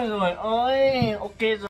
rồi rồi ôi ok rồi